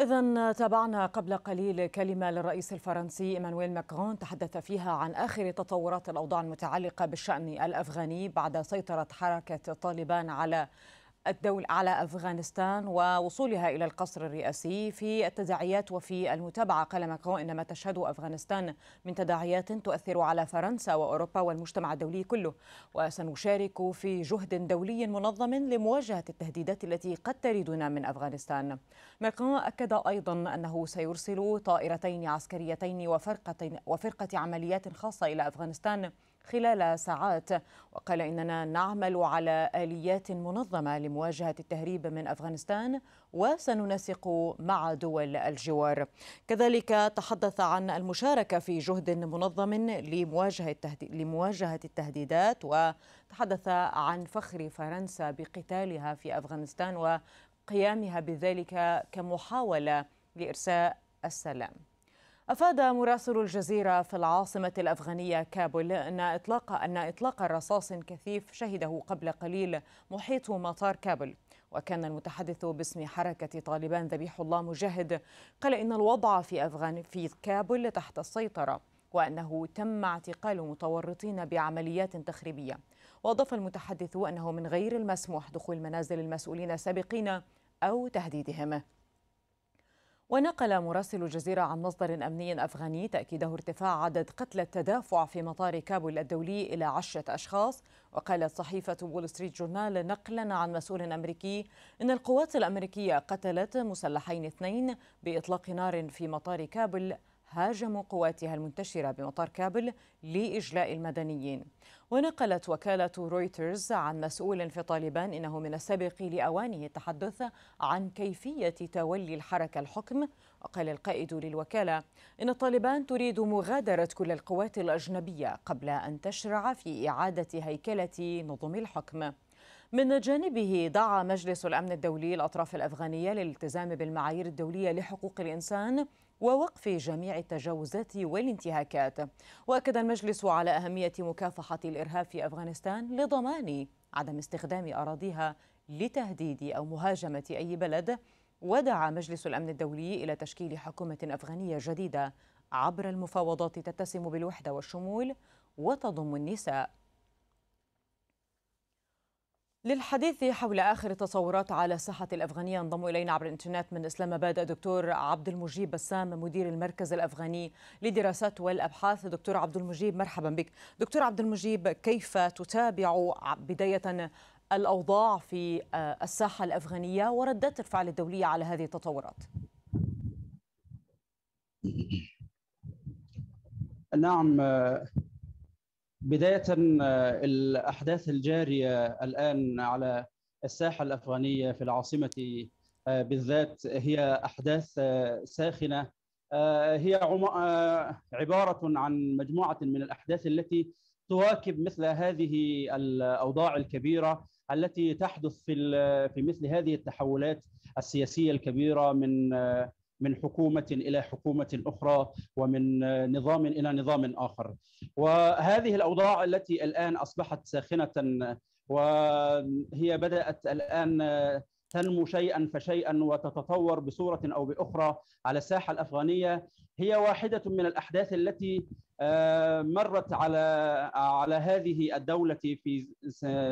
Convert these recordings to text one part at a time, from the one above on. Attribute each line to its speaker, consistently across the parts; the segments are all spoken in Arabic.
Speaker 1: إذا تابعنا قبل قليل كلمة للرئيس الفرنسي إيمانويل ماكرون تحدث فيها عن آخر تطورات الأوضاع المتعلقة بالشأن الأفغاني بعد سيطرة حركة طالبان على الدولة على أفغانستان ووصولها إلى القصر الرئاسي في التداعيات وفي المتابعة قال ماكرون إن ما تشهده أفغانستان من تداعيات تؤثر على فرنسا وأوروبا والمجتمع الدولي كله. وسنشارك في جهد دولي منظم لمواجهة التهديدات التي قد تريدنا من أفغانستان. ماكرون أكد أيضا أنه سيرسل طائرتين عسكريتين وفرقة, وفرقة عمليات خاصة إلى أفغانستان خلال ساعات. وقال إننا نعمل على آليات منظمة لمواجهة التهريب من أفغانستان وسننسق مع دول الجوار. كذلك تحدث عن المشاركة في جهد منظم لمواجهة, لمواجهة التهديدات وتحدث عن فخر فرنسا بقتالها في أفغانستان وقيامها بذلك كمحاولة لإرساء السلام. أفاد مراسل الجزيرة في العاصمة الأفغانية كابول أن إطلاق أن إطلاق رصاص كثيف شهده قبل قليل محيط مطار كابول. وكان المتحدث باسم حركة طالبان ذبيح الله مجاهد قال إن الوضع في أفغان في كابول تحت السيطرة وأنه تم اعتقال متورطين بعمليات تخريبية. وأضاف المتحدث أنه من غير المسموح دخول منازل المسؤولين السابقين أو تهديدهم. ونقل مراسل الجزيرة عن مصدر أمني أفغاني تأكيده ارتفاع عدد قتلى التدافع في مطار كابول الدولي إلى عشرة أشخاص. وقالت صحيفة وول ستريت جورنال نقلا عن مسؤول أمريكي إن القوات الأمريكية قتلت مسلحين اثنين بإطلاق نار في مطار كابل هاجموا قواتها المنتشرة بمطار كابل لإجلاء المدنيين. ونقلت وكالة رويترز عن مسؤول في طالبان إنه من السابق لأوانه التحدث عن كيفية تولي الحركة الحكم. وقال القائد للوكالة إن طالبان تريد مغادرة كل القوات الأجنبية قبل أن تشرع في إعادة هيكلة نظم الحكم. من جانبه دعا مجلس الأمن الدولي الأطراف الأفغانية للالتزام بالمعايير الدولية لحقوق الإنسان ووقف جميع التجاوزات والانتهاكات. وأكد المجلس على أهمية مكافحة الإرهاب في أفغانستان لضمان عدم استخدام أراضيها لتهديد أو مهاجمة أي بلد. ودعا مجلس الأمن الدولي إلى تشكيل حكومة أفغانية جديدة عبر المفاوضات تتسم بالوحدة والشمول وتضم النساء. للحديث حول آخر التصورات على الساحة الأفغانية انضم إلينا عبر الإنترنت من إسلام آباد الدكتور عبد المجيب بسام مدير المركز الأفغاني للدراسات والأبحاث. دكتور عبد المجيب مرحبا بك. دكتور عبد المجيب كيف تتابع بداية الأوضاع في الساحة الأفغانية وردات الفعل الدولية على هذه التطورات؟
Speaker 2: نعم بداية الأحداث الجارية الآن على الساحة الأفغانية في العاصمة بالذات هي أحداث ساخنة هي عبارة عن مجموعة من الأحداث التي تواكب مثل هذه الأوضاع الكبيرة التي تحدث في في مثل هذه التحولات السياسية الكبيرة من من حكومة إلى حكومة أخرى ومن نظام إلى نظام آخر. وهذه الأوضاع التي الآن أصبحت ساخنة وهي بدأت الآن تنمو شيئا فشيئا وتتطور بصورة أو بأخرى على الساحة الأفغانية هي واحدة من الأحداث التي مرت على على هذه الدولة في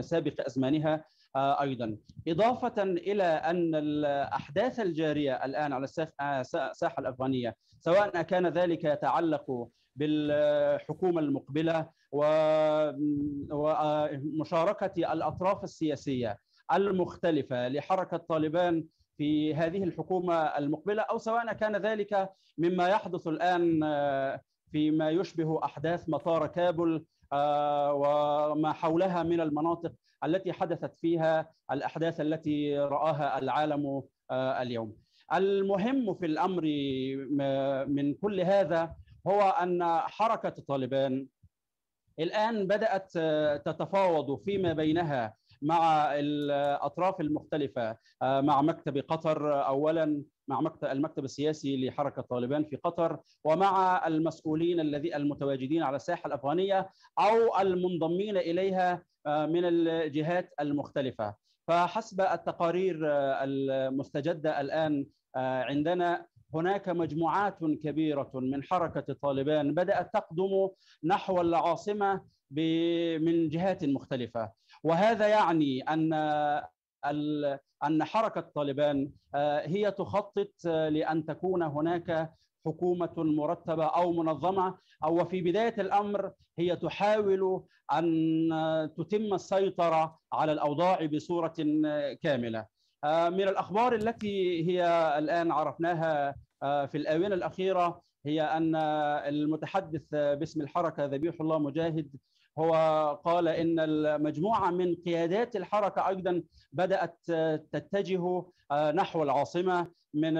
Speaker 2: سابق أزمانها. أيضا. إضافة إلى أن الأحداث الجارية الآن على الساحه الأفغانية سواء كان ذلك يتعلق بالحكومة المقبلة ومشاركه الأطراف السياسية المختلفة لحركة طالبان في هذه الحكومة المقبلة أو سواء كان ذلك مما يحدث الآن فيما يشبه أحداث مطار كابل وما حولها من المناطق التي حدثت فيها الأحداث التي رآها العالم اليوم. المهم في الأمر من كل هذا هو أن حركة طالبان الآن بدأت تتفاوض فيما بينها مع الأطراف المختلفة مع مكتب قطر اولا مع مكتب المكتب السياسي لحركة طالبان في قطر ومع المسؤولين الذي المتواجدين على الساحة الأفغانية أو المنضمين إليها من الجهات المختلفة. فحسب التقارير المستجدة الآن عندنا هناك مجموعات كبيرة من حركة طالبان بدأت تقدم نحو العاصمة من جهات مختلفة. وهذا يعني أن أن حركة طالبان هي تخطط لأن تكون هناك حكومة مرتبة أو منظمة أو في بداية الأمر هي تحاول أن تتم السيطرة على الأوضاع بصورة كاملة. من الأخبار التي هي الآن عرفناها في الآونة الأخيرة هي أن المتحدث باسم الحركة ذبيح الله مجاهد هو قال إن المجموعة من قيادات الحركة أيضا بدأت تتجه نحو العاصمة من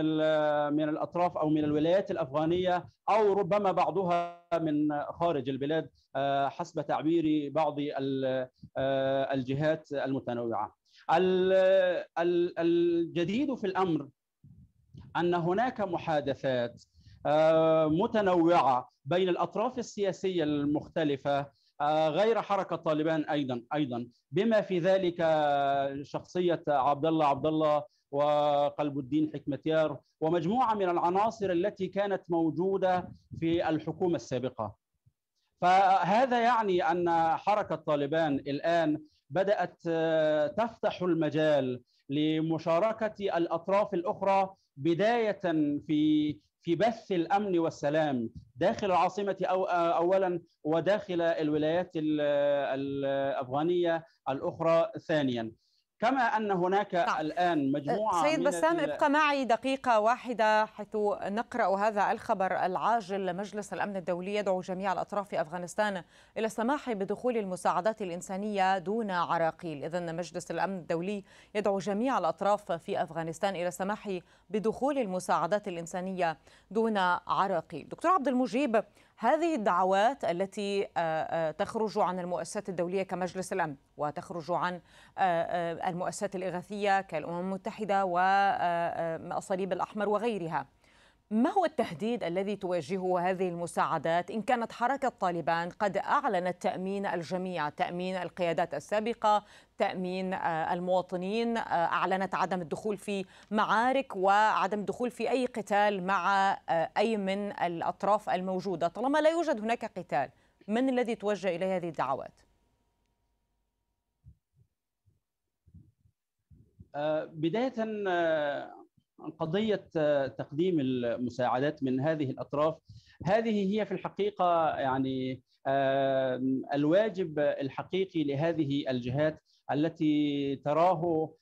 Speaker 2: من الأطراف أو من الولايات الأفغانية أو ربما بعضها من خارج البلاد حسب تعبير بعض الجهات المتنوعة. الجديد في الأمر أن هناك محادثات متنوعة بين الأطراف السياسية المختلفة غير حركة طالبان أيضا أيضا بما في ذلك شخصية عبد الله عبد الله وقلب الدين حكمتيار ومجموعة من العناصر التي كانت موجودة في الحكومة السابقة. فهذا يعني أن حركة طالبان الآن بدأت تفتح المجال لمشاركة الأطراف الأخرى بداية في في بث الأمن والسلام داخل العاصمة أو اولا وداخل الولايات الأفغانية الأخرى ثانيا. كما أن هناك نعم. الآن مجموعة
Speaker 1: سيد بسام ابقى معي دقيقة واحدة حيث نقرأ هذا الخبر العاجل. مجلس الأمن الدولي يدعو جميع الأطراف في أفغانستان إلى السماح بدخول المساعدات الإنسانية دون عراقيل. اذا مجلس الأمن الدولي يدعو جميع الأطراف في أفغانستان إلى السماح بدخول المساعدات الإنسانية دون عراقيل. دكتور عبد المجيب هذه الدعوات التي تخرج عن المؤسسات الدولية كمجلس الأمن وتخرج عن المؤسسات الإغاثية كالأمم المتحدة والصليب الأحمر وغيرها. ما هو التهديد الذي تواجهه هذه المساعدات إن كانت حركة طالبان قد أعلنت تأمين الجميع تأمين القيادات السابقة تأمين المواطنين أعلنت عدم الدخول في معارك وعدم الدخول في أي قتال مع أي من الأطراف الموجودة طالما لا يوجد هناك قتال من الذي توجه إليه هذه الدعوات؟
Speaker 2: بداية قضية تقديم المساعدات من هذه الأطراف. هذه هي في الحقيقة يعني الواجب الحقيقي لهذه الجهات التي تراه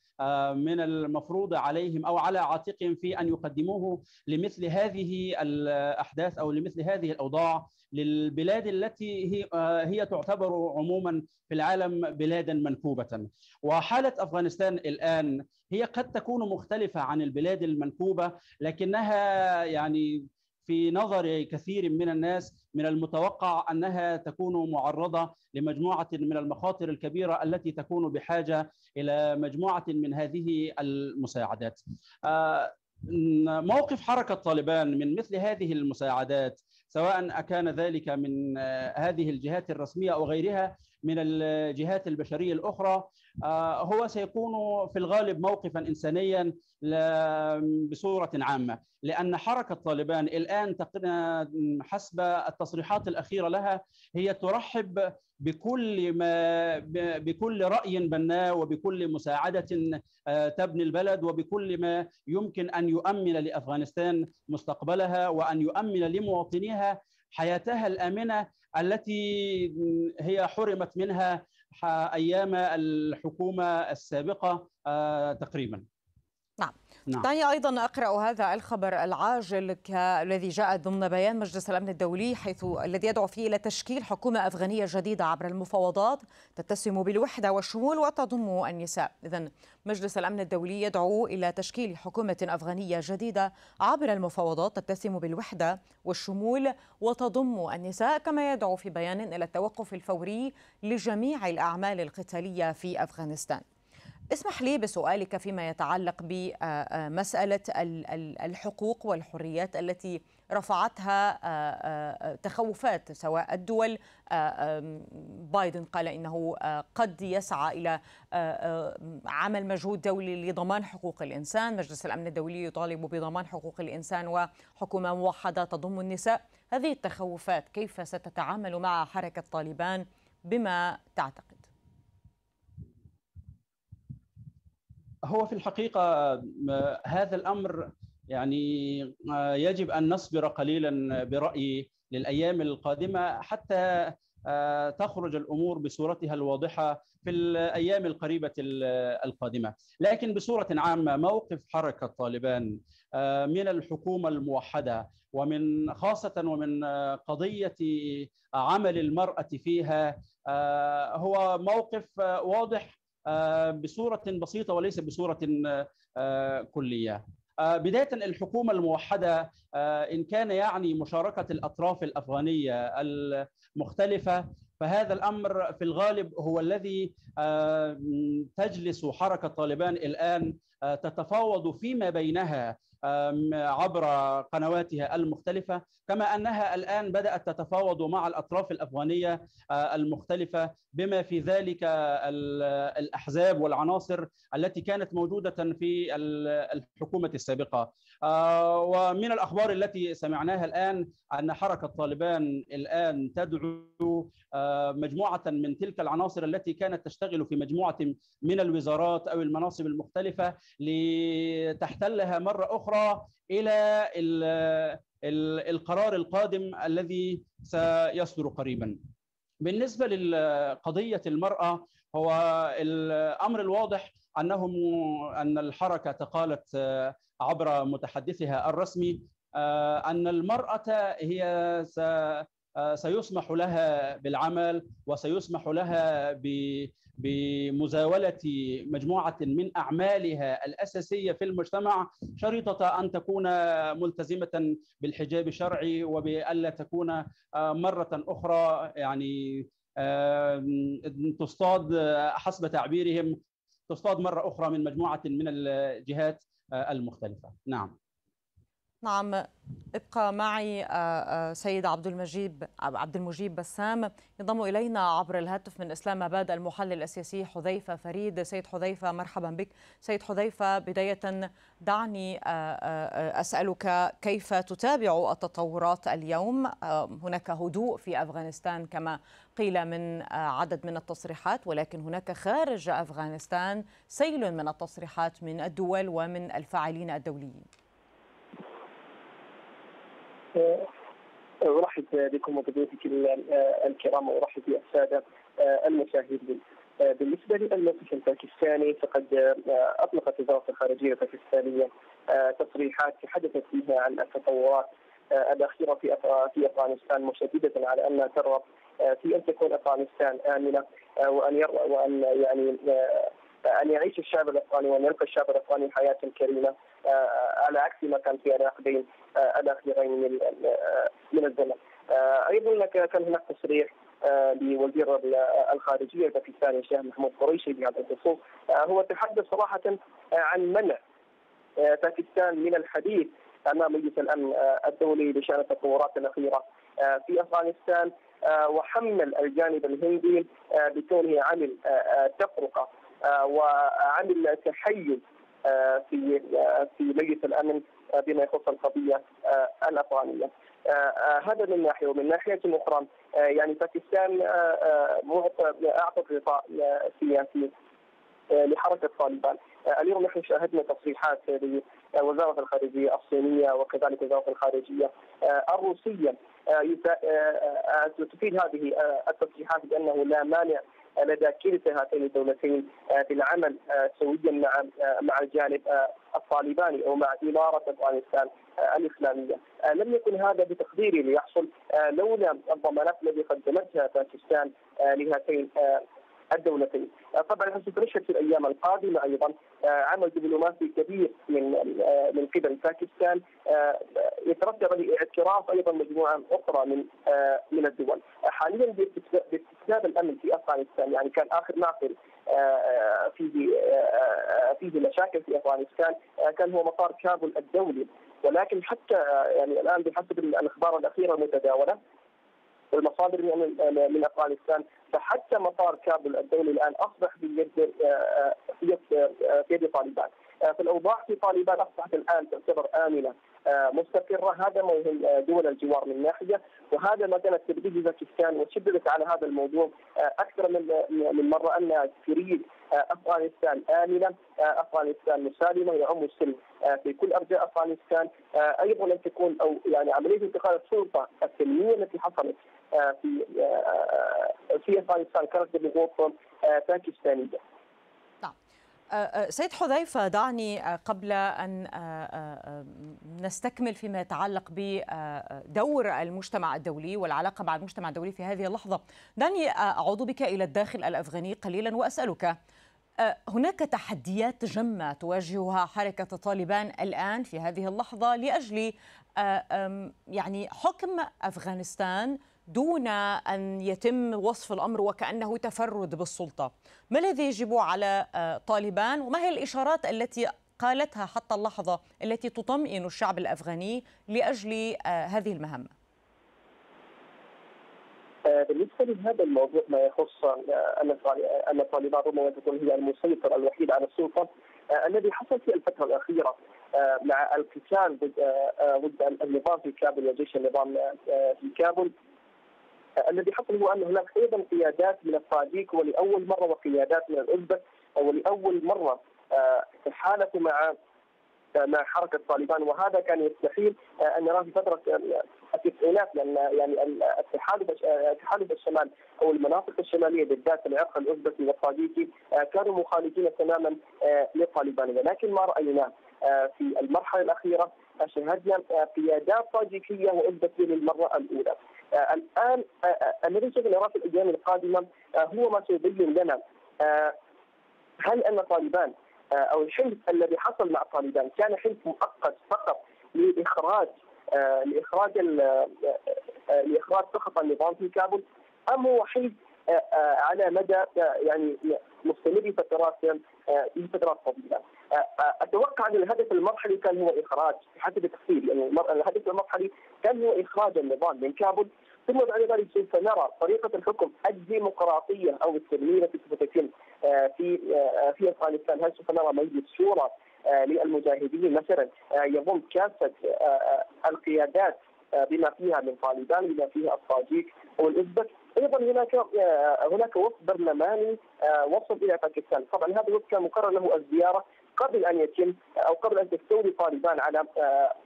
Speaker 2: من المفروض عليهم أو على عاتقهم في أن يقدموه لمثل هذه الأحداث أو لمثل هذه الأوضاع. للبلاد التي هي هي تعتبر عموما في العالم بلادا منكوبة وحالة أفغانستان الآن هي قد تكون مختلفة عن البلاد المنكوبة لكنها يعني في نظر كثير من الناس من المتوقع أنها تكون معرضة لمجموعة من المخاطر الكبيرة التي تكون بحاجة إلى مجموعة من هذه المساعدات. موقف حركة طالبان من مثل هذه المساعدات سواء أكان ذلك من هذه الجهات الرسمية أو غيرها من الجهات البشرية الأخرى. هو سيكون في الغالب موقفا انسانيا بصورة عامة لأن حركة طالبان الآن حسب التصريحات الأخيرة لها هي ترحب بكل ما بكل رأي بناء وبكل مساعدة تبني البلد وبكل ما يمكن أن يؤمن لأفغانستان مستقبلها وأن يؤمن لمواطنيها حياتها الآمنة التي هي حرمت منها أيام الحكومة السابقة تقريبا.
Speaker 1: نعم. دعني أيضا أقرأ هذا الخبر العاجل الذي جاء ضمن بيان مجلس الأمن الدولي حيث الذي يدعو فيه إلى تشكيل حكومة أفغانية جديدة عبر المفاوضات تتسم بالوحدة والشمول وتضم النساء إذا مجلس الأمن الدولي يدعو إلى تشكيل حكومة أفغانية جديدة عبر المفاوضات تتسم بالوحدة والشمول وتضم النساء كما يدعو في بيان إلى التوقف الفوري لجميع الأعمال القتالية في أفغانستان اسمح لي بسؤالك فيما يتعلق بمسألة الحقوق والحريات التي رفعتها تخوفات سواء الدول بايدن قال إنه قد يسعى إلى عمل مجهود دولي لضمان حقوق الإنسان، مجلس الأمن الدولي يطالب بضمان حقوق الإنسان وحكومة موحدة تضم النساء، هذه التخوفات كيف ستتعامل مع حركة طالبان بما تعتقد؟
Speaker 2: هو في الحقيقة هذا الأمر يعني يجب أن نصبر قليلا برأيي للأيام القادمة حتى تخرج الأمور بصورتها الواضحة في الأيام القريبة القادمة، لكن بصورة عامة موقف حركة طالبان من الحكومة الموحدة ومن خاصة ومن قضية عمل المرأة فيها هو موقف واضح بصورة بسيطة وليس بصورة كلية. بداية الحكومة الموحدة إن كان يعني مشاركة الأطراف الأفغانية المختلفة فهذا الأمر في الغالب هو الذي تجلس حركة طالبان الآن تتفاوض فيما بينها عبر قنواتها المختلفة كما أنها الآن بدأت تتفاوض مع الأطراف الأفغانية المختلفة بما في ذلك الأحزاب والعناصر التي كانت موجودة في الحكومة السابقة. ومن الأخبار التي سمعناها الآن أن حركة طالبان الآن تدعو مجموعة من تلك العناصر التي كانت تشتغل في مجموعة من الوزارات أو المناصب المختلفة لتحتلها مرة أخرى إلى القرار القادم الذي سيصدر قريبا. بالنسبة لقضية المرأة هو الأمر الواضح أنهم أن الحركة قالت عبر متحدثها الرسمي أن المرأة هي سيسمح لها بالعمل وسيسمح لها بمزاولة مجموعة من أعمالها الأساسية في المجتمع شريطة أن تكون ملتزمة بالحجاب الشرعي وبألا تكون مرة أخرى يعني تصطاد حسب تعبيرهم تصطاد مرة أخرى من مجموعة من الجهات. المختلفة. نعم.
Speaker 1: نعم ابقى معي سيد عبد المجيب عبد المجيب بسام. ينضم إلينا عبر الهاتف من إسلام آباد المحلل السياسي حذيفة فريد. سيد حذيفة مرحبا بك. سيد حذيفة بداية دعني أسألك كيف تتابع التطورات اليوم؟ هناك هدوء في أفغانستان كما قيل من عدد من التصريحات ولكن هناك خارج أفغانستان سيل من التصريحات من الدول ومن الفاعلين الدوليين
Speaker 3: أرحب بكم وبضيوفك الكرام وأرحب بالساده المشاهدين. بالنسبة للموقف الباكستاني فقد أطلقت وزارة الخارجية الباكستانية تصريحات تحدثت فيها عن التطورات الأخيرة في أفغانستان مشددة على انها ترغب في أن تكون أفغانستان آمنة وأن يرى وأن يعني أن يعيش الشعب الأفغاني وأن يلقى الشعب الأفغاني حياة كريمة على عكس ما كان في العقدين الاخيرين من من الزمن. أيضا كان هناك تصريح لوزير الخارجية الباكستاني الشيخ محمود قريشي بهذا الخصوص هو تحدث صراحة عن منع باكستان من الحديث أمام مجلس الأمن الدولي بشأن التطورات الأخيرة في أفغانستان وحمل الجانب الهندي بكونه عمل تفرقة وعمل تحيز في في مجلس الأمن بما يخص القضية الأفغانية. هذا من ناحية ومن ناحية أخرى يعني باكستان أعطت غطاء سياسي لحركة طالبان. اليوم نحن شاهدنا تصريحات لوزارة الخارجية الصينية وكذلك وزارة الخارجية الروسية تفيد هذه التصريحات بأنه لا مانع لدى كلتا هاتين الدولتين في العمل سويا مع مع الجانب الطالباني أو مع إمارة أفغانستان الإسلامية. لم يكن هذا بتقديري ليحصل لولا الضمانات التي قدمتها باكستان لهاتين الدولتين. طبعا سوف نشهد في الأيام القادمة أيضا عمل دبلوماسي كبير من من قبل باكستان يترتب عليه اعتراف أيضا مجموعة أخرى من من الدول. حاليا باستتباب الأمن في أفغانستان يعني كان آخر معقل فيه فيه مشاكل في أفغانستان كان هو مطار كابول الدولي ولكن حتى يعني الآن بحسب الأخبار الأخيرة المتداولة والمصادر من أفغانستان فحتى مطار كابل الدولي الآن أصبح في يد في يد في يد طالبان. فالاوضاع في طالبان أصبحت الآن تعتبر آمنة مستقرة. هذا ما يهم دول الجوار من ناحية وهذا ما كانت تبديه باكستان. وشددت على هذا الموضوع أكثر من من مرة انها تريد أفغانستان آمنة، أفغانستان مسالمة يعم السلم في كل أرجاء أفغانستان، أيضا ان تكون أو يعني عملية انتقال السلطة السلميه التي حصلت في في افغانستان كانت بضغوط باكستانيه.
Speaker 1: سيد حذيفة دعني قبل أن نستكمل فيما يتعلق بدور المجتمع الدولي والعلاقة مع المجتمع الدولي في هذه اللحظة دعني أعود بك إلى الداخل الأفغاني قليلا وأسألك هناك تحديات جمة تواجهها حركة طالبان الآن في هذه اللحظة لأجل يعني حكم أفغانستان دون أن يتم وصف الأمر وكأنه تفرد بالسلطة، ما الذي يجب على طالبان؟ وما هي الإشارات التي قالتها حتى اللحظة التي تطمئن الشعب الأفغاني لأجل هذه المهمة؟
Speaker 3: بالنسبة لهذا الموضوع ما يخص أن طالبان ربما تكون هي المسيطره الوحيده على السلطة. الذي حصل في الفترة الأخيرة مع القتال ضد ضد النظام في كابل وجيش النظام في كابل الذي حصل هو ان هناك أيضا قيادات من الطاجيك ولأول مرة وقيادات من الأوزبك ولأول مرة تحالفوا مع مع حركة طالبان. وهذا كان يستحيل أن نراه في فترة التسعينات لأن يعني التحالف تحالف الشمال أو المناطق الشمالية بالذات العرق الأوزبكي والطاجيكي كانوا مخالفين تماما لطالبان. ولكن ما رايناه في المرحلة الأخيرة شاهدنا قيادات طاجيكيه وأوزبكية للمرة الأولى. الآن الذي سوف نراه في الأيام القادمة هو ما سيبين لنا هل أن طالبان أو الحلف الذي حصل مع طالبان كان حلف مؤقت فقط لإخراج لإخراج لإخراج سخط النظام في كابول أم هو حلف على مدى يعني مستمر فترات لفترات طويلة. أتوقع أن الهدف المرحلي كان هو إخراج حسب التفصيل يعني الهدف المرحلي كان هو إخراج النظام من كابول ثم بعد ذلك سوف نرى طريقة الحكم الديمقراطيه أو التنميه التي سوف تتم في في أفغانستان. هل سوف نرى مجلس شورى للمجاهدين مثلا يضم كافة القيادات بما فيها من طالبان بما فيها الطاجيك والأوزبك. أيضا هناك هناك وفد برلماني وصل إلى باكستان. طبعا هذا الوفد كان مقرر له الزيارة قبل أن يتم أو قبل أن تستولي طالبان على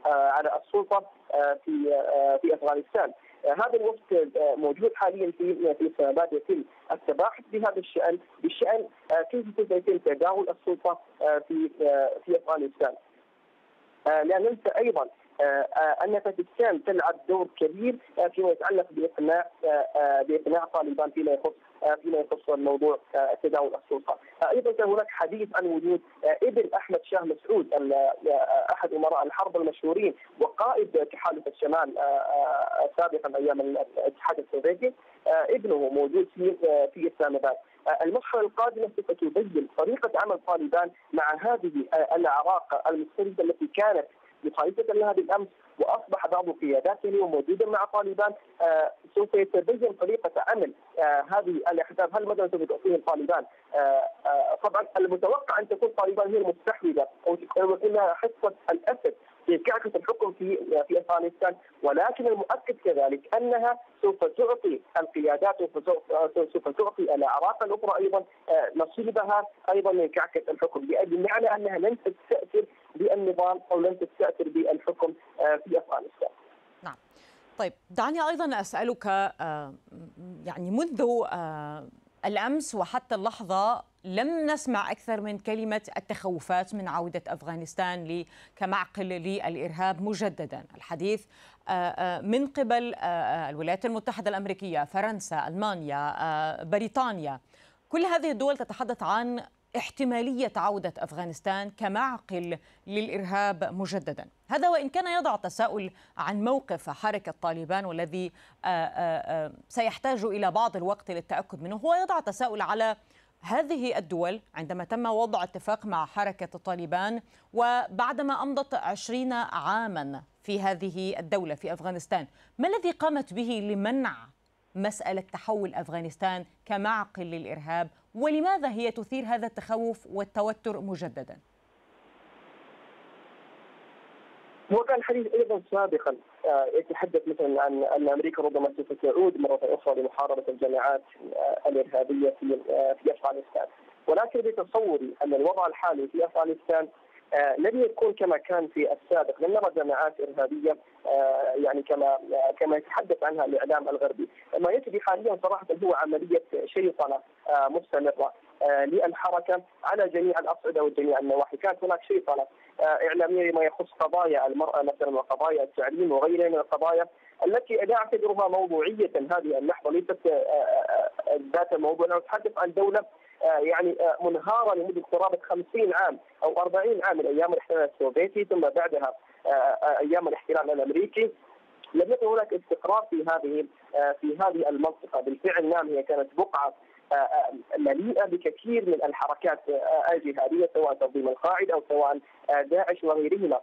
Speaker 3: على السلطة في في أفغانستان. هذا الوفد موجود حاليا في في اسلام يتم التباحث بهذا الشأن بالشأن كيف سوف يتم تداول السلطة في في أفغانستان. لا ننسى أيضا أن باكستان تلعب دور كبير فيما يتعلق بإقناع بإقناع طالبان فيما يخص فيما يخص موضوع تداول السلطة. أيضا كان هناك حديث عن وجود ابن أحمد شاه مسعود أحد أمراء الحرب المشهورين وقائد تحالف الشمال سابقا أيام الاتحاد السوفيتي ابنه موجود في في اسلام اباد. المرحلة القادمة سوف تبين طريقة عمل طالبان مع هذه الاعراق المختلفه التي كانت مخالفه لها بالامس وأصبح بعض قياداته اليوم موجودا مع طالبان. آه سوف يتبين طريقة عمل آه هذه الأحزاب. هل مثلا سوف تعطيهم طالبان؟ آه طبعا المتوقع أن تكون طالبان هي المستحوذة أو لها حصة الأسد. في كعكه الحكم في في أفغانستان ولكن المؤكد كذلك أنها سوف تعطي القيادات سوف تعطي الأعراق الأخرى أيضا نصيبها أيضا من كعكه الحكم بمعنى أنها لن تستأثر بالنظام أو لن تستأثر بالحكم في أفغانستان.
Speaker 1: نعم. طيب دعني أيضا أسألك يعني منذ الأمس وحتى اللحظة لم نسمع أكثر من كلمة التخوفات من عودة أفغانستان كمعقل للإرهاب مجددا، الحديث من قبل الولايات المتحدة الأمريكية، فرنسا، ألمانيا، بريطانيا، كل هذه الدول تتحدث عن احتمالية عودة أفغانستان كمعقل للإرهاب مجددا، هذا وإن كان يضع تساؤل عن موقف حركة طالبان والذي سيحتاج إلى بعض الوقت للتأكد منه، هو يضع تساؤل على هذه الدول عندما تم وضع اتفاق مع حركة طالبان وبعدما أمضت عشرين عاما في هذه الدولة في أفغانستان ما الذي قامت به لمنع مسألة تحول أفغانستان كمعقل للإرهاب ولماذا هي تثير هذا التخوف والتوتر مجددا؟
Speaker 3: هو كان حديث أيضا سابقا آه، يتحدث مثلا عن أن أمريكا ربما سوف تعود مرة أخرى لمحاربة الجماعات آه، الإرهابية في آه، في أفغانستان. ولكن بتصوري أن الوضع الحالي في أفغانستان لن يكون كما كان في السابق لن نرى جماعات إرهابية يعني كما كما يتحدث عنها الإعلام الغربي، ما يجري حاليا صراحة هو عملية شيطنة مستمرة للحركة على جميع الأصعدة وجميع النواحي، كانت هناك شيطنة إعلامية ما يخص قضايا المرأة مثلا وقضايا التعليم وغيرها من القضايا التي لا أعتبرها موضوعية. هذه اللحظة ليست آه، آه، آه، ذات الموضوع أنا أتحدث عن دولة يعني منهارة لمدة قرابة 50 عام أو 40 عام من أيام الاحتلال السوفيتي ثم بعدها أيام الاحتلال الأمريكي. لم يكن هناك استقرار في هذه في هذه المنطقة. بالفعل نعم هي كانت بقعة مليئة بكثير من الحركات الجهادية سواء تنظيم القاعدة أو سواء داعش وغيرهما.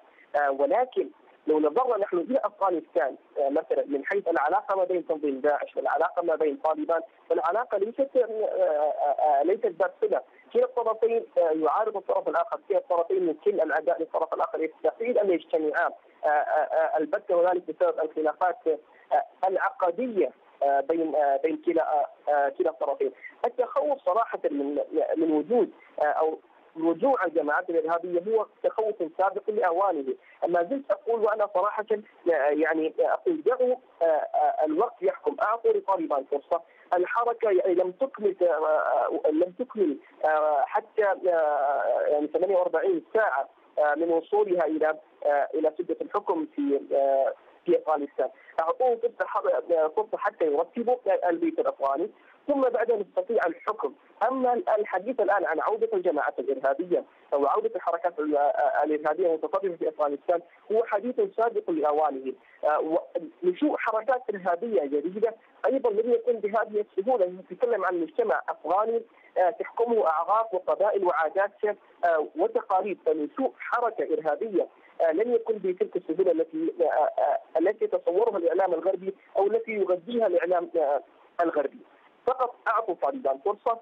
Speaker 3: ولكن لو نظرنا نحن إلى أفغانستان مثلا من حيث العلاقة ما بين تنظيم داعش والعلاقة ما بين طالبان فالعلاقه ليست ليست ذات صلة. كلا الطرفين يعارض الطرف الآخر كلا الطرفين من كل الأعداء للطرف الآخر يستحيل أن يجتمعا البته وذلك بسبب الخلافات العقدية بين بين كلا كلا الطرفين. التخوف صراحة من من وجود أو رجوع الجماعات الإرهابية هو تخوف سابق لأوانه، ما زلت أقول وأنا صراحة يعني أقول دعوا الوقت يحكم، أعطوا لطالبان فرصة، الحركة يعني لم تكمل لم تكمل حتى يعني 48 ساعة من وصولها إلى إلى سده الحكم في في أفغانستان، اعطوهم فرصة حتى يرتبوا البيت الأفغاني. ثم بعدها نستطيع الحكم، اما الحديث الآن عن عودة الجماعات الإرهابية أو عودة الحركات الإرهابية المتطرفه في أفغانستان هو حديث سابق لأوانه، نشوء حركات إرهابية جديدة أيضا لم يكن بهذه السهولة، نتكلم عن مجتمع أفغاني تحكمه اعراف وقبائل وعادات وتقاليد، فنشوء حركة إرهابية لم يكن بتلك السهولة التي التي تصورها الإعلام الغربي أو التي يغذيها الإعلام الغربي. فقط أعطوا طالبان فرصة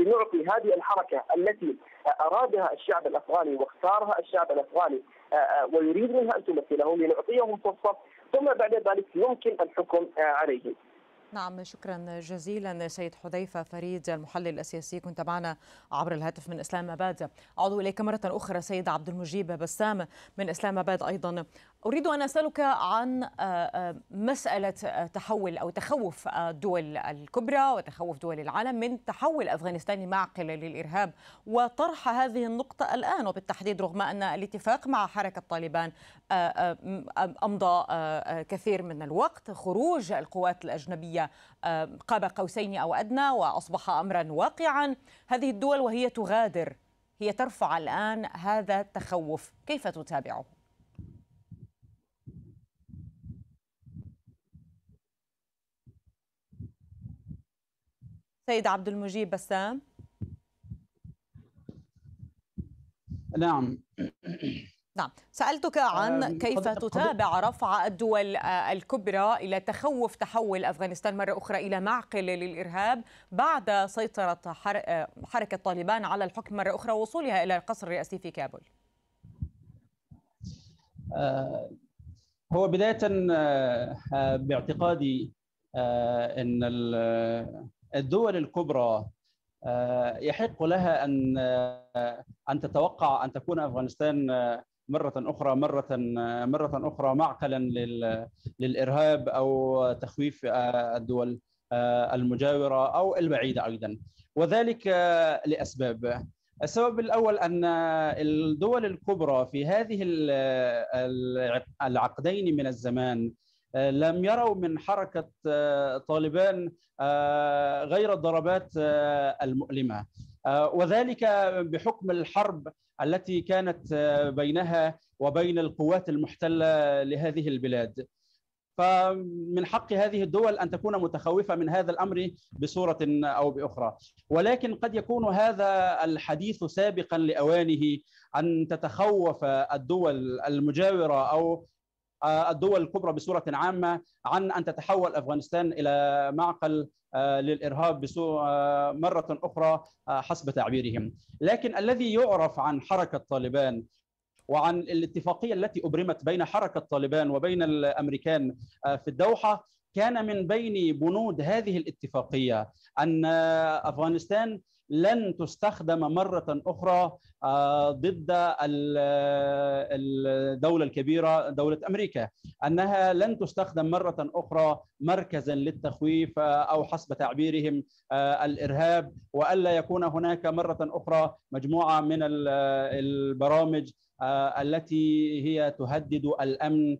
Speaker 3: لنعطي هذه الحركة التي أرادها الشعب الأفغاني واختارها الشعب الأفغاني ويريد منها أن تمثله لنعطيهم فرصة ثم بعد ذلك يمكن الحكم عليهم.
Speaker 1: نعم شكرا جزيلا سيد حذيفة فريد المحلل السياسي. كنت معنا عبر الهاتف من إسلام أباد. أعود إليك مرة أخرى سيد عبد المجيب بسام. من إسلام أباد أيضا أريد أن أسألك عن آه، آه، مسألة تحول أو تخوف الدول الكبرى وتخوف دول العالم من تحول أفغانستان معقل للإرهاب وطرح هذه النقطة الآن وبالتحديد رغم أن الاتفاق مع حركة طالبان آه، أمضى كثير من الوقت. خروج القوات الأجنبية قاب قوسين أو أدنى وأصبح أمرا واقعا. هذه الدول وهي تغادر هي ترفع الآن هذا التخوف. كيف تتابعه؟ سيد عبد المجيب بسام.
Speaker 2: نعم.
Speaker 1: نعم. سألتك عن كيف تتابع رفع الدول الكبرى إلى تخوف تحول أفغانستان مرة أخرى إلى معقل للإرهاب بعد سيطرة حركة طالبان على الحكم مرة أخرى ووصولها إلى القصر الرئاسي في كابول.
Speaker 2: آه، هو بداية آه، باعتقادي آه، أن الدول الكبرى آه، يحق لها أن آه، أن تتوقع أن تكون أفغانستان آه، مرة أخرى مرة مرة أخرى معقلا للإرهاب أو تخويف الدول المجاورة أو البعيده أيضا. وذلك لأسباب. السبب الأول أن الدول الكبرى في هذه العقدين من الزمان لم يروا من حركة طالبان آه، غير الضربات آه، المؤلمة. آه، وذلك بحكم الحرب التي كانت بينها وبين القوات المحتلة لهذه البلاد. فمن حق هذه الدول أن تكون متخوفة من هذا الأمر بصورة أو بأخرى. ولكن قد يكون هذا الحديث سابقا لأوانه أن تتخوف الدول المجاورة أو الدول الكبرى بصورة عامة عن أن تتحول أفغانستان إلى معقل للإرهاب مرة أخرى حسب تعبيرهم، لكن الذي يعرف عن حركة طالبان وعن الاتفاقية التي أبرمت بين حركة طالبان وبين الأمريكان في الدوحة كان من بين بنود هذه الاتفاقية أن أفغانستان لن تستخدم مرة أخرى ضد الدولة الكبيرة دولة أمريكا أنها لن تستخدم مرة أخرى مركزا للتخويف أو حسب تعبيرهم الإرهاب وألا يكون هناك مرة أخرى مجموعة من البرامج التي هي تهدد الأمن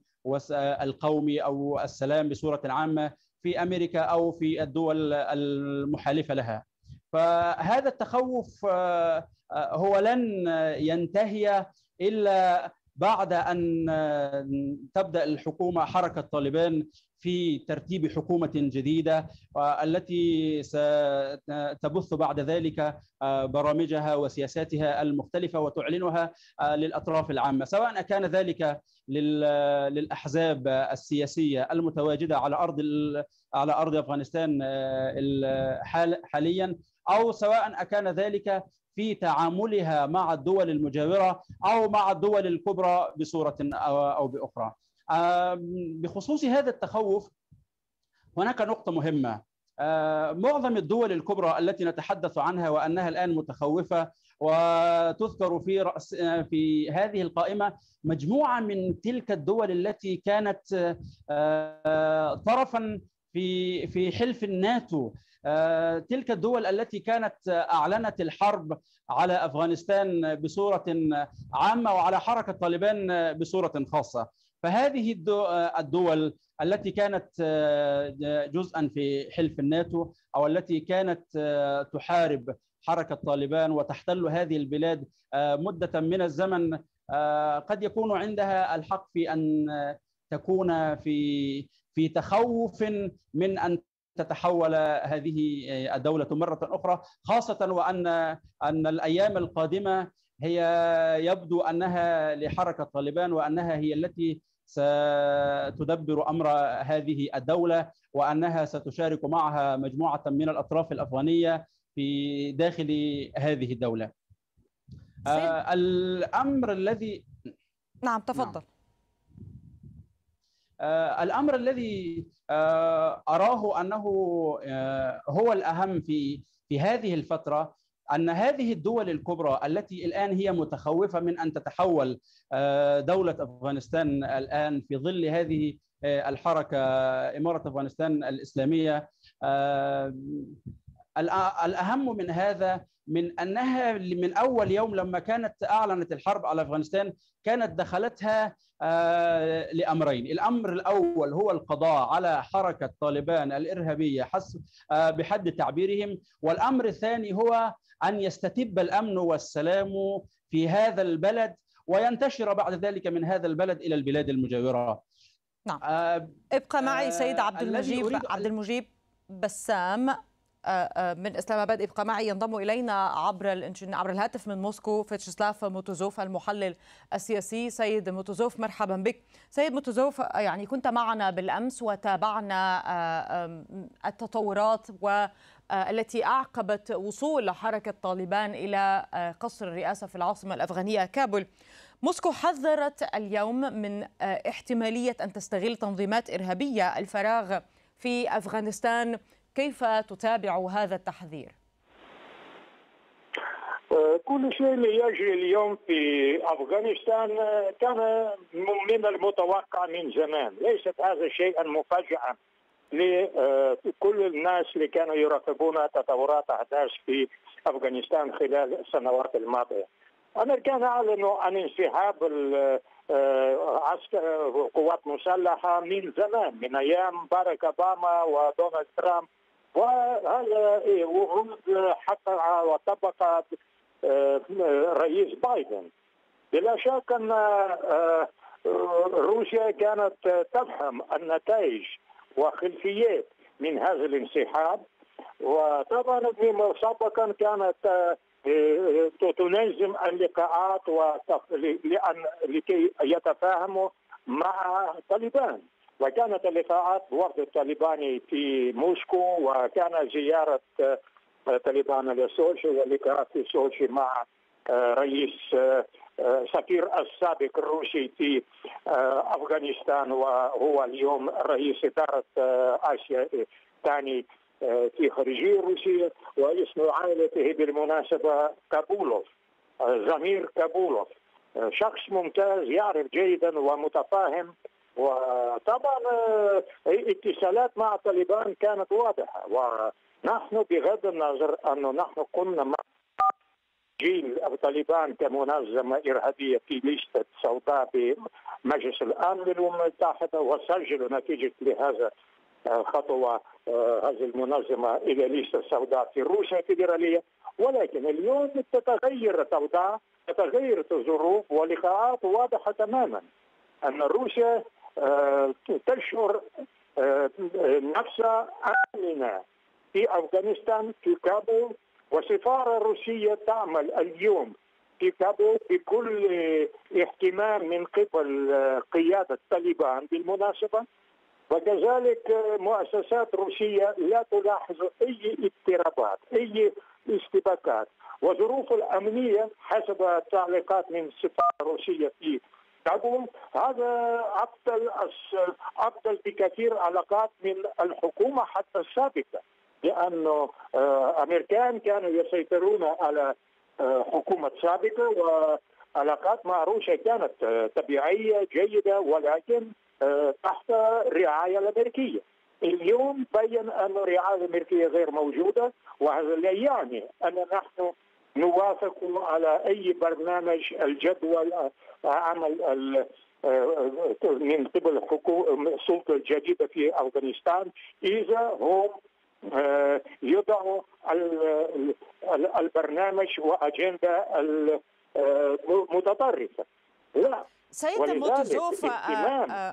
Speaker 2: القومي أو السلام بصورة عامة في أمريكا أو في الدول المحالفة لها. فهذا التخوف هو لن ينتهي إلا بعد أن تبدأ الحكومة حركة طالبان في ترتيب حكومة جديدة التي ستبث بعد ذلك برامجها وسياساتها المختلفة وتعلنها للأطراف العامة سواء كان ذلك للأحزاب السياسية المتواجدة على أرض على أرض أفغانستان حاليا أو سواء كان ذلك في تعاملها مع الدول المجاورة أو مع الدول الكبرى بصورة أو بأخرى. بخصوص هذا التخوف هناك نقطة مهمة معظم الدول الكبرى التي نتحدث عنها وأنها الآن متخوفة وتذكر في رأس في هذه القائمة مجموعة من تلك الدول التي كانت طرفا في في حلف الناتو تلك الدول التي كانت أعلنت الحرب على أفغانستان بصورة عامة وعلى حركة طالبان بصورة خاصة. فهذه الدول التي كانت جزءا في حلف الناتو أو التي كانت تحارب حركة طالبان وتحتل هذه البلاد مدة من الزمن قد يكون عندها الحق في أن تكون في في تخوف من أن تتحول هذه الدولة مرة أخرى خاصة وأن أن الأيام القادمة هي يبدو أنها لحركة طالبان وأنها هي التي ستدبر أمر هذه الدولة وأنها ستشارك معها مجموعة من الأطراف الأفغانية في داخل هذه الدولة آه الأمر الذي
Speaker 1: نعم تفضل نعم.
Speaker 2: آه الأمر الذي أراه أنه هو الأهم في في هذه الفترة أن هذه الدول الكبرى التي الآن هي متخوفة من أن تتحول دولة أفغانستان الآن في ظل هذه الحركة إمارة أفغانستان الإسلامية الأهم من هذا من أنها من أول يوم لما كانت أعلنت الحرب على أفغانستان كانت دخلتها لأمرين، الأمر الأول هو القضاء على حركة طالبان الإرهابية حسب بحد تعبيرهم، والأمر الثاني هو أن يستتب الأمن والسلام في هذا البلد وينتشر بعد ذلك من هذا البلد إلى البلاد المجاورة.
Speaker 1: نعم. ابقى معي سيد عبد المجيب عبد المجيب بسام من إسلام أباد ابقى معي. ينضم إلينا عبر عبر الهاتف من موسكو فيتشسلاف موتوزوف المحلل السياسي. سيد موتوزوف مرحبا بك. سيد موتوزوف يعني كنت معنا بالأمس وتابعنا التطورات والتي أعقبت وصول حركة طالبان إلى قصر الرئاسة في العاصمة الأفغانية كابول. موسكو حذرت اليوم من احتمالية أن تستغل تنظيمات إرهابية الفراغ في أفغانستان. كيف تتابع هذا التحذير؟
Speaker 4: كل شيء يجري اليوم في أفغانستان كان من المتوقع من زمان، ليست هذا شيئا مفاجئا لكل الناس اللي كانوا يراقبون تطورات أحداث في أفغانستان خلال السنوات الماضية. الامريكان اعلنوا عن انسحاب عسكر قوات مسلحة من زمان من أيام باراك أوباما ودونالد ترامب وهذا وعود حتى وطبق رئيس بايدن. بلا شك أن روسيا كانت تفهم النتائج وخلفيات من هذا الانسحاب. وطبعا سابقا كانت تنظم اللقاءات لكي يتفاهموا مع طالبان. وكانت اللقاءات ورد الطالباني في موسكو وكان زيارة طالبان لسوشي واللقاءات في سوشي مع رئيس سفير السابق الروسي في أفغانستان وهو اليوم رئيس إدارة آسيا الثاني في خارجية روسيا واسم عائلته بالمناسبة كابولوف زمير كابولوف. شخص ممتاز يعرف جيدا ومتفاهم وطبعا اتصالات مع طالبان كانت واضحة. ونحن بغض النظر أنه نحن كنا مع جيل طالبان كمنظمة إرهابية في لسته سوداء بمجلس الأمن للامم المتحدة وسجلوا نتيجة لهذا خطوة هذه المنظمة إلى لسته سوداء في روسيا الفيدرالية. ولكن اليوم تتغير الاوضاع تتغير الظروف ولقاءات واضحة تماما. أن روسيا تشعر نفسها آمنة في أفغانستان في كابول والسفارة الروسية تعمل اليوم في كابول بكل اهتمام من قبل قيادة طالبان بالمناسبة. وكذلك مؤسسات روسية لا تلاحظ أي اضطرابات أي اشتباكات وظروف الأمنية حسب تعليقات من السفاره الروسيه في كابول هذا أفضل أفضل بكثير علاقات من الحكومة حتى السابقة لأنه أمريكان كانوا يسيطرون على حكومة سابقة وعلاقات مع روسيا كانت طبيعية جيدة ولكن تحت الرعايه الامريكيه. اليوم بين أن الرعاية الأمريكية غير موجودة وهذا لا يعني أن نحن نوافق على أي برنامج الجدول عمل من قبل السلطه الجديده في أفغانستان. إذا هم يضعوا البرنامج وأجندة المتطرفه لا.
Speaker 1: سيد متزوف
Speaker 4: هذه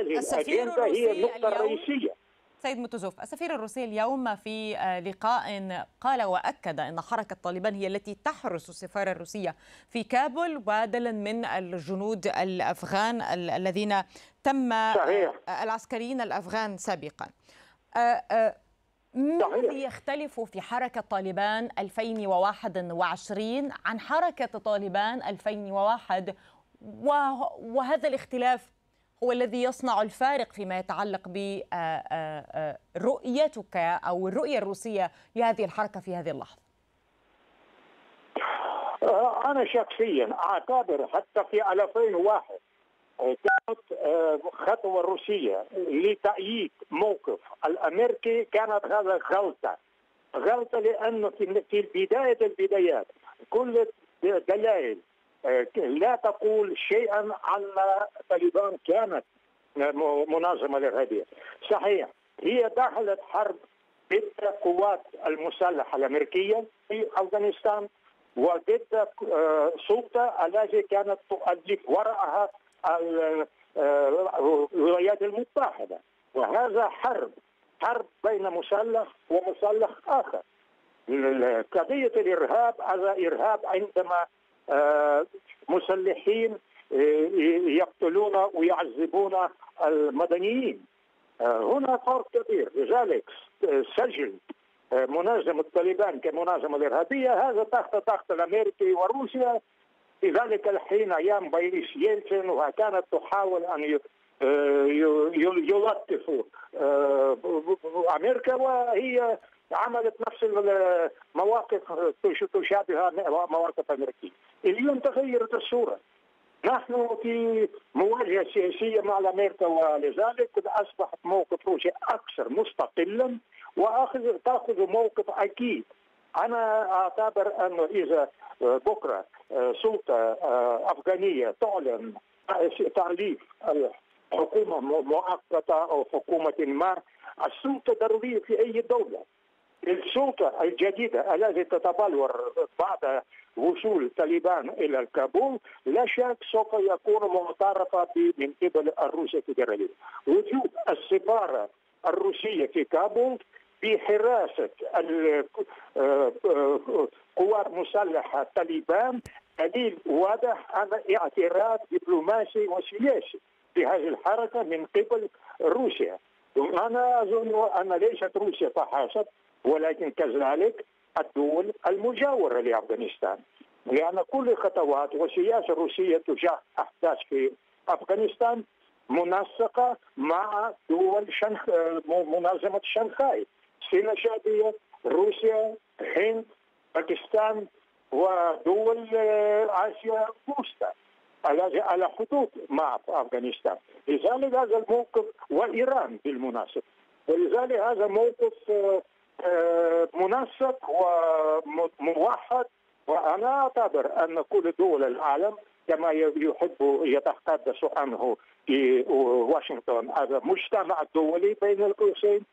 Speaker 4: الأجندة هي النقطة الرئيسية.
Speaker 1: سيد متزوف السفير الروسي اليوم في لقاء قال وأكد إن حركة طالبان هي التي تحرس السفارة الروسية في كابول بدلا من الجنود الأفغان الذين تم
Speaker 4: صحيح.
Speaker 1: العسكريين الأفغان سابقا. ما الذي يختلف في حركة طالبان 2021 عن حركة طالبان 2001 وهذا الاختلاف هو الذي يصنع الفارق فيما يتعلق برؤيتك أو الرؤية الروسية لهذه الحركة في هذه اللحظة؟
Speaker 4: أنا شخصيا أعتبر حتى في 2001 كانت خطوة روسية لتأييد موقف الأمريكي كانت هذا غلطة. غلطة لأنه في بداية البدايات كل دلائل لا تقول شيئا عن طالبان كانت منظمة إرهابية صحيح هي دخلت حرب ضد القوات المسلحة الأمريكية في أفغانستان وضد سلطة التي كانت تؤلف وراءها الولايات المتحدة. وهذا حرب حرب بين مسلح ومسلح آخر. قضية الإرهاب هذا إرهاب عندما مسلحين يقتلون ويعذبون المدنيين. هنا فرق كبير. لذلك سجل منظمة طالبان كمنظمة إرهابية هذا تحت ضغط الأمريكي وروسيا. في ذلك الحين أيام بوريس يلتسن وكانت تحاول أن يلطفوا أمريكا وهي عملت نفس المواقف تشابه مواقف أمريكية. اليوم تغيرت الصورة. نحن في مواجهة سياسية مع أمريكا ولذلك أصبحت موقف روسيا أكثر مستقلا واخذ تأخذ موقف أكيد أنا أعتبر أنه إذا بكرة سلطة أفغانية تعلن تعليف حكومه مؤقتة أو حكومة ما السلطة ضروريه في أي دولة السلطة الجديدة التي تتبلور بعد وصول طالبان إلى كابول لا شك سوف يكون معترفة من قبل الروسية الفيدرالية وجود السفارة الروسية في كابول بحراسة القوات المسلحة طالبان دليل واضح على اعتراف دبلوماسي وسياسي بهذه الحركة من قبل روسيا. وأنا أظن أن ليست روسيا فحسب ولكن كذلك الدول المجاورة لأفغانستان. لأن كل خطوات والسياسة الروسية تجاه أحداث في أفغانستان منسقة مع دول شنخ... منظمة شنغهاي الصين الشعبية روسيا الهند باكستان ودول آسيا الوسطى على حدود مع أفغانستان. لذلك هذا الموقف وإيران بالمناسبة. ولذلك هذا موقف منسق وموحد. وأنا أعتبر أن كل دول العالم كما يحب يتحدث عنه في واشنطن هذا مجتمع دولي بين القوسين.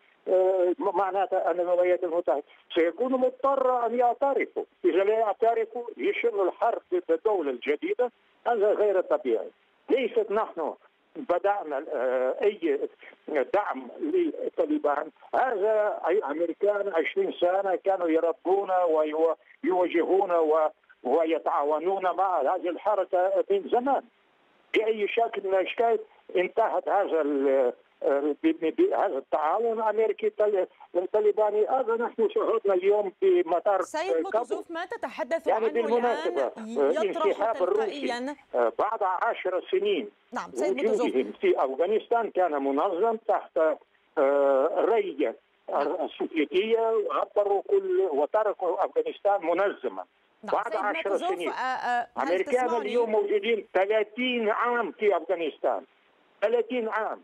Speaker 4: معناتها أن الولايات المتحدة سيكون مضطرة أن يعترفوا، إذا لا يعترفوا يشن الحرب ضد الدولة الجديدة هذا غير طبيعي. ليست نحن بدأنا أي دعم للطالبان. هذا الأمريكان 20 سنة كانوا يربون ويواجهون ويتعاونون مع هذه الحركة من زمان. بأي شكل من الأشكال انتهت هذا هذا التعاون الامريكي الطالباني هذا نحن شاهدنا اليوم في مطار
Speaker 1: سيد مكزوف ما تتحدث
Speaker 4: يعني
Speaker 1: عنه
Speaker 4: بالمناسبة
Speaker 1: يطرح
Speaker 4: تلقائيا بعد عشر سنين.
Speaker 1: نعم سيد مكزوف
Speaker 4: في أفغانستان كان منظم تحت رية السوفيتية وعبروا كل وتركوا أفغانستان منظما.
Speaker 1: نعم.
Speaker 4: بعد عشر سنين. أمريكان اليوم موجودين 30 عام في أفغانستان. 30 عام.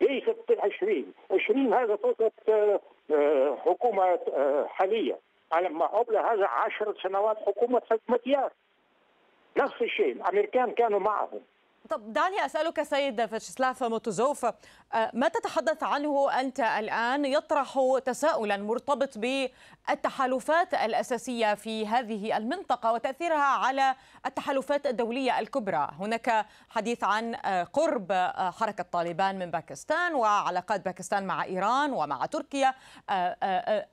Speaker 4: ليست 20 20 هذا فقط حكومة حالية. على ما قبل هذا 10 سنوات حكومة حكمتيار. نفس الشيء. الأمريكان كانوا معهم.
Speaker 1: طب دعني أسألك سيد فيتشسلاف موتوزوف ما تتحدث عنه أنت الآن يطرح تساؤلا مرتبط بالتحالفات الأساسية في هذه المنطقة وتأثيرها على التحالفات الدولية الكبرى؟ هناك حديث عن قرب حركة طالبان من باكستان وعلاقات باكستان مع إيران ومع تركيا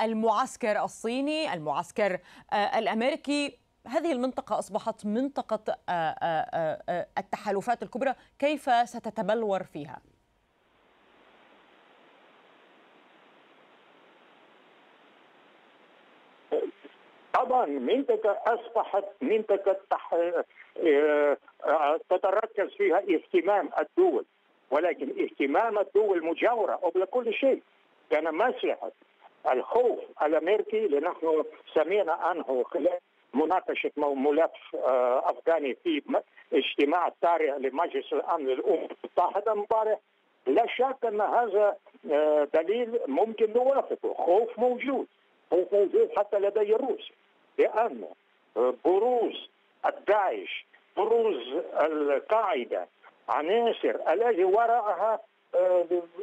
Speaker 1: المعسكر الصيني المعسكر الأمريكي. هذه المنطقة أصبحت منطقة التحالفات الكبرى كيف ستتبلور فيها؟
Speaker 4: طبعا منطقة أصبحت منطقة تح... تتركز فيها اهتمام الدول ولكن اهتمام الدول المجاورة قبل كل شيء كان مصلحة الخوف الأمريكي اللي نحن سمعنا عنه خلال مناقشة ملف أفغاني في اجتماع التاريخ لمجلس الأمن للأمم المتحدة امبارح لا شك أن هذا دليل ممكن نوافقه. خوف موجود. خوف موجود حتى لدي الروس. لأن بروز الداعش بروز القاعدة عناصر الذي وراءها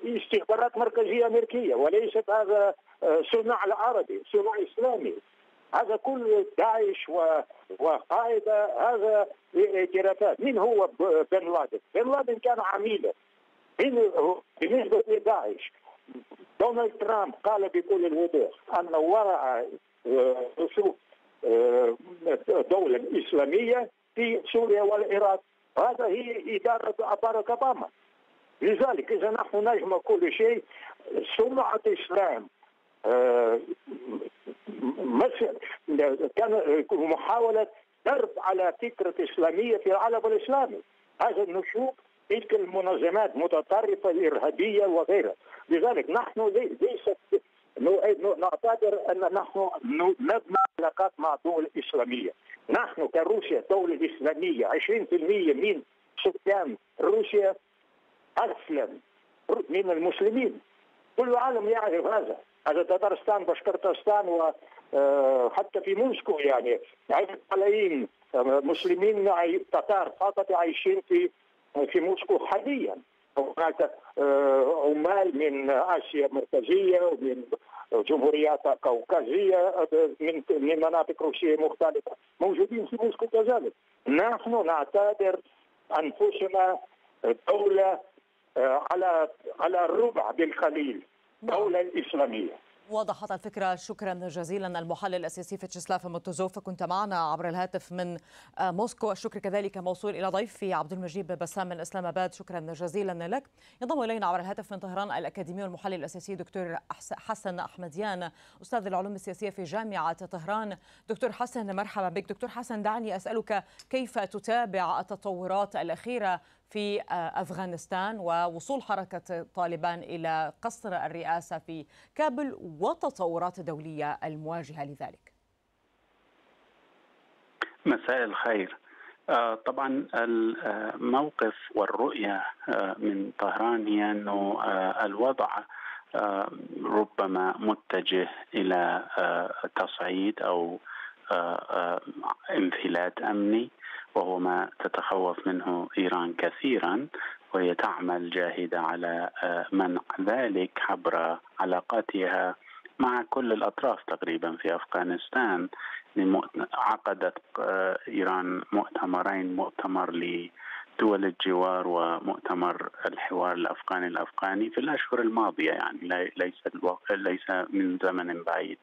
Speaker 4: استخبارات مركزية أمريكية وليست هذا صنع العربي صنع إسلامي. هذا كل داعش وقاعدة هذا اعترافات. من هو بن لادن؟ بن لادن كان عميلا بالنسبة لداعش دونالد ترامب قال بكل الوضوح أن وراء نشوف دولة إسلامية في سوريا والعراق هذا هي إدارة باراك أوباما. لذلك إذا نحن نجمع كل شيء سمعة الإسلام كان محاولة ضرب على فكرة إسلامية في العالم الإسلامي. هذا النشوء تلك المنظمات متطرفة الإرهابية وغيرها. لذلك نحن ليست نعتبر أن نحن نبنى علاقات مع دول إسلامية نحن كروسيا دولة إسلامية 20% من سكان روسيا أسلم من المسلمين. كل العالم يعرف هذا. هذا تترستان بشكرتستان وحتى في موسكو يعني. عدد ملايين مسلمين تتار فقط عايشين في في موسكو حاليا. هناك عمال من آسيا المركزيه ومن جمهوريات قوقازيه من من مناطق روسية مختلفة موجودين في موسكو كذلك. نحن نعتبر أنفسنا دولة على على الربع بالقليل. دوله اسلاميه
Speaker 1: وضحت الفكرة شكرا جزيلا المحلل السياسي فيتشسلاف موتوزوف كنت معنا عبر الهاتف من موسكو. الشكر كذلك موصول إلى ضيفي عبد المجيد بسام من إسلام آباد. شكرا جزيلا لك. ينضم إلينا عبر الهاتف من طهران الأكاديمي والمحلل السياسي دكتور حسن أحمديان أستاذ العلوم السياسية في جامعة طهران. دكتور حسن مرحبا بك. دكتور حسن دعني أسألك كيف تتابع التطورات الأخيرة في أفغانستان ووصول حركة طالبان إلى قصر الرئاسة في كابل والتطورات الدوليه المواجهة لذلك.
Speaker 5: مساء الخير. طبعا الموقف والرؤية من طهران هي أنه الوضع ربما متجه إلى تصعيد أو انفلات أمني وهو ما تتخوف منه إيران كثيرا وهي تعمل جاهدة على منع ذلك عبر علاقاتها مع كل الأطراف تقريبا في أفغانستان. عقدت إيران مؤتمرين مؤتمر لدول الجوار ومؤتمر الحوار الأفغاني الأفغاني في الأشهر الماضية يعني ليس ليس من زمن بعيد.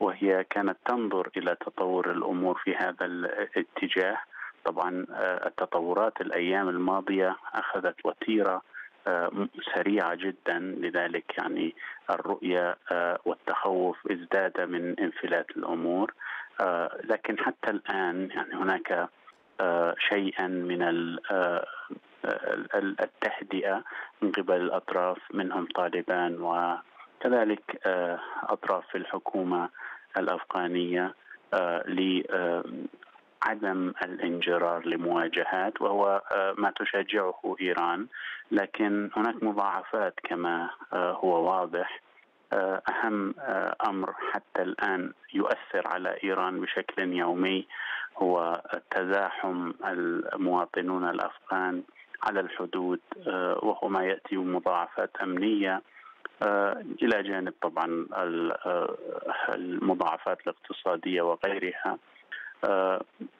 Speaker 5: وهي كانت تنظر إلى تطور الأمور في هذا الاتجاه. طبعا التطورات الأيام الماضية أخذت وتيرة سريعة جدا. لذلك يعني الرؤية والتخوف ازداد من انفلات الأمور. لكن حتى الآن يعني هناك شيئا من التهدئة من قبل الأطراف منهم طالبان وكذلك أطراف في الحكومة الأفغانية عدم الانجرار لمواجهات وهو ما تشجعه إيران. لكن هناك مضاعفات كما هو واضح. أهم أمر حتى الآن يؤثر على إيران بشكل يومي هو تزاحم المواطنون الأفغان على الحدود وهو ما يأتي بمضاعفات أمنية. إلى جانب طبعا المضاعفات الاقتصادية وغيرها.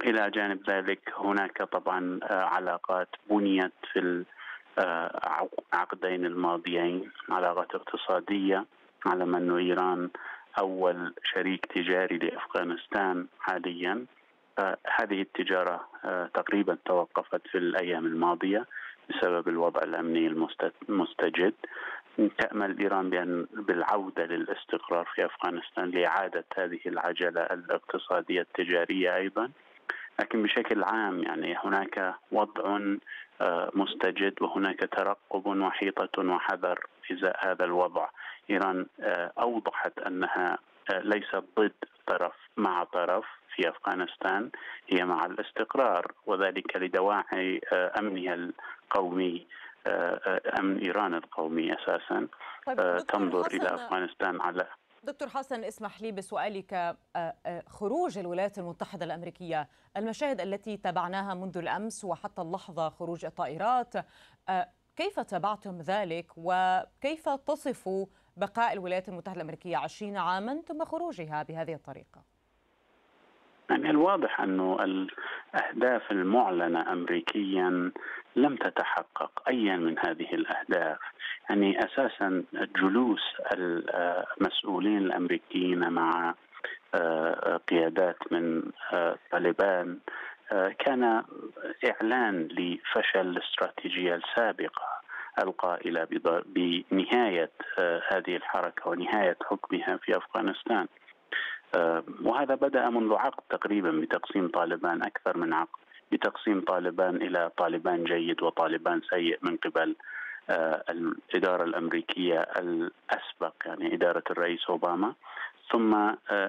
Speaker 5: إلى جانب ذلك هناك طبعا علاقات بنيت في العقدين الماضيين علاقات اقتصادية على أنه إيران أول شريك تجاري لأفغانستان حاليا. هذه التجارة تقريبا توقفت في الأيام الماضية بسبب الوضع الأمني المستجد تأمل إيران بأن بالعودة للاستقرار في أفغانستان لإعادة هذه العجلة الاقتصادية التجارية أيضا لكن بشكل عام يعني هناك وضع مستجد وهناك ترقب وحيطة وحذر إزاء هذا الوضع. إيران أوضحت أنها ليست ضد طرف مع طرف في أفغانستان هي مع الاستقرار وذلك لدواعي أمنها القومي. امن إيران القومي أساسا طيب تنظر إلى أفغانستان على
Speaker 1: دكتور حسن اسمح لي بسؤالك خروج الولايات المتحدة الأمريكية المشاهد التي تابعناها منذ الأمس وحتى اللحظة خروج الطائرات كيف تابعتم ذلك وكيف تصف بقاء الولايات المتحدة الأمريكية 20 عاما ثم خروجها بهذه الطريقة؟
Speaker 5: يعني الواضح أنه الأهداف المعلنة امريكيا لم تتحقق ايا من هذه الأهداف. يعني أساسا جلوس المسؤولين الأمريكيين مع قيادات من طالبان كان إعلان لفشل الاستراتيجيه السابقه القائلة بنهاية هذه الحركة ونهاية حكمها في أفغانستان. وهذا بدأ منذ عقد تقريبا بتقسيم طالبان أكثر من عقد بتقسيم طالبان إلى طالبان جيد وطالبان سيء من قبل الإدارة الأمريكية الأسبق يعني إدارة الرئيس أوباما. ثم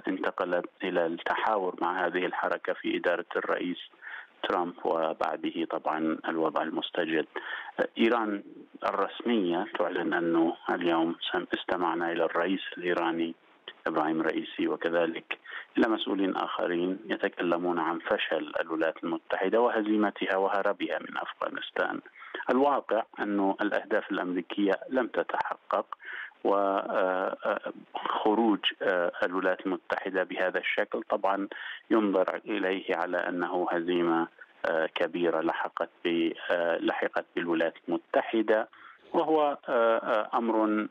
Speaker 5: انتقلت إلى التحاور مع هذه الحركة في إدارة الرئيس ترامب وبعده طبعا الوضع المستجد. إيران الرسمية تعلن أنه اليوم استمعنا إلى الرئيس الإيراني إبراهيم رئيسي وكذلك إلى مسؤولين آخرين يتكلمون عن فشل الولايات المتحدة وهزيمتها وهربها من أفغانستان. الواقع انه الأهداف الأمريكية لم تتحقق وخروج الولايات المتحدة بهذا الشكل طبعا ينظر إليه على أنه هزيمة كبيرة لحقت لحقت بالولايات المتحدة وهو أمر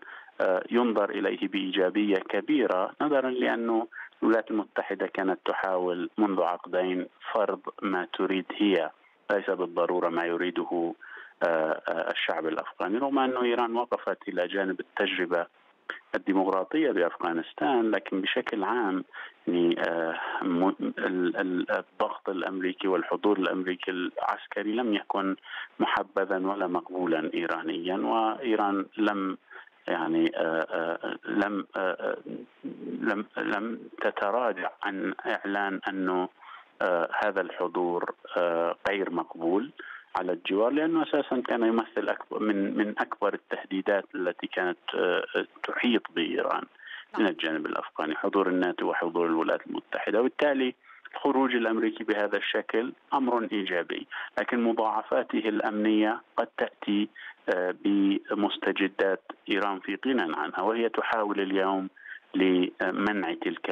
Speaker 5: ينظر إليه بإيجابية كبيرة نظرا لأنه الولايات المتحدة كانت تحاول منذ عقدين فرض ما تريد هي ليس بالضرورة ما يريده الشعب الأفغاني رغم أنه إيران وقفت إلى جانب التجربة الديمقراطية بأفغانستان لكن بشكل عام يعني الضغط الأمريكي والحضور الأمريكي العسكري لم يكن محبذا ولا مقبولا ايرانيا وإيران لم يعني لم لم لم تتراجع عن إعلان أنه هذا الحضور غير مقبول على الجوار لأنه أساسا كان يمثل أكبر من من أكبر التهديدات التي كانت تحيط بإيران من الجانب الأفغاني حضور الناتو وحضور الولايات المتحدة. وبالتالي الخروج الأمريكي بهذا الشكل أمر إيجابي، لكن مضاعفاته الأمنية قد تأتي بمستجدات إيران في غنى عنها وهي تحاول اليوم لمنع تلك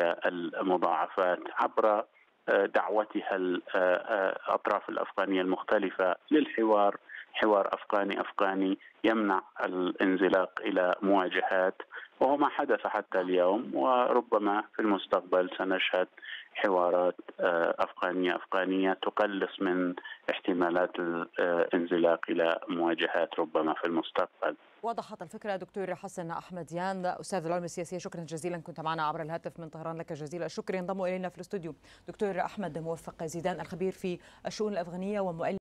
Speaker 5: المضاعفات عبر دعوتها الاطراف الأفغانية المختلفة للحوار حوار أفغاني أفغاني يمنع الانزلاق إلى مواجهات وهو ما حدث حتى اليوم وربما في المستقبل سنشهد حوارات أفغانية. أفغانية تقلص من احتمالات الانزلاق إلى مواجهات ربما في المستقبل.
Speaker 1: وضحت الفكرة دكتور حسن احمديان أستاذ العلوم السياسية. شكرا جزيلا. كنت معنا عبر الهاتف من طهران لك جزيل الشكر. ينضم إلينا في الاستوديو دكتور أحمد موفق زيدان الخبير في الشؤون الأفغانية ومؤلف